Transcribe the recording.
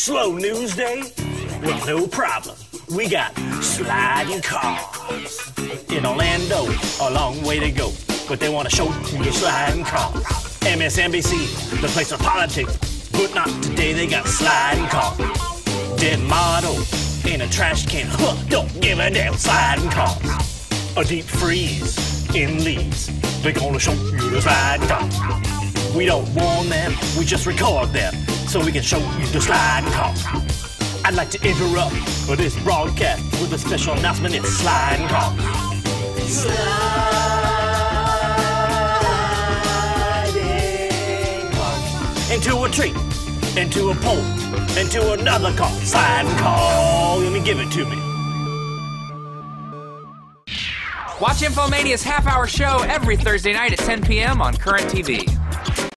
slow news day? Well, no problem. We got sliding cars. In Orlando, a long way to go. But they want to show you sliding cars. MSNBC, the place of politics. But not today, they got sliding cars. Dead model in a trash can. Huh, don't give a damn sliding cars. A deep freeze in Leeds. They're gonna show you the sliding cars. We don't warn them, we just record them so we can show you the sliding cars. I'd like to interrupt for this broadcast with a special announcement. It's sliding cars. Sliding cars. Into a tree, into a pole, into another car. Sliding call. Let me give it to me. Watch Infomania's half hour show every Thursday night at 10 p.m. on Current TV.